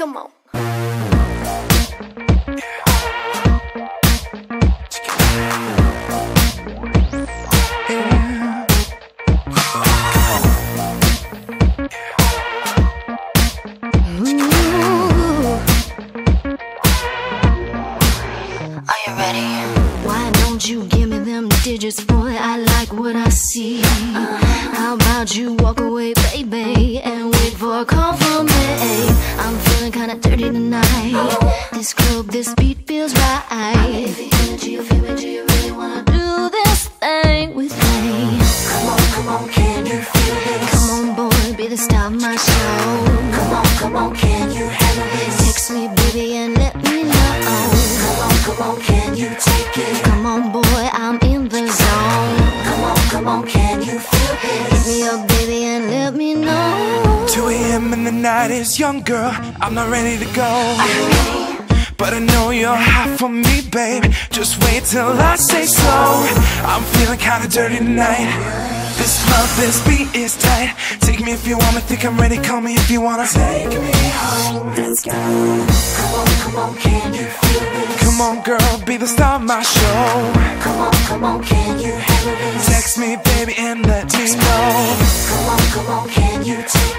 Come on. Are you ready? Why don't you give me them digits, boy? I like what I see. Uh, how about you walk away, baby, and wait for a call kinda dirty tonight. This club, this beat feels right. If you energy, you feel me, do you really wanna do this thing with me? Come on, come on, can you feel this? Come on, boy, be the star of my show. Come on, come on, can you handle this? Text me, baby, and let me know. Come on, come on, can you take it? Come on, boy, I'm in the zone. Come on, come on, can you feel this? Hit me up, baby, and let me know. 2 a.m. in the night is young girl. I'm not ready to go. But I know you're hot for me, babe. Just wait till I say so. I'm feeling kinda dirty tonight. This love, this beat is tight. Take me if you wanna, think I'm ready. Call me if you wanna. Take me home, let's go. Come on, come on, can you feel this? Come on, girl, be the star of my show. Come on, come on, can you handle this? Text me, baby, and let me know. Come on, come on, can you?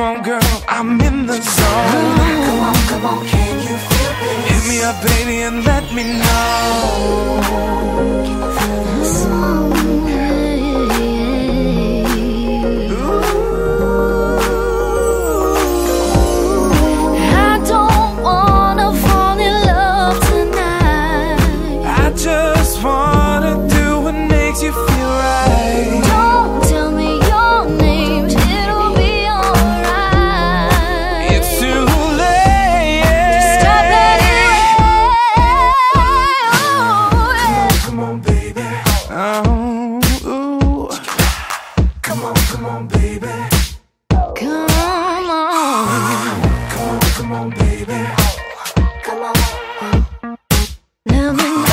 Come on, girl, I'm in the zone. Come on, come on, can you feel this? Hit me up, baby, and let me know. baby. Oh. Come on, come on, baby. Come on. Come on, come on, baby. Come on. Love me.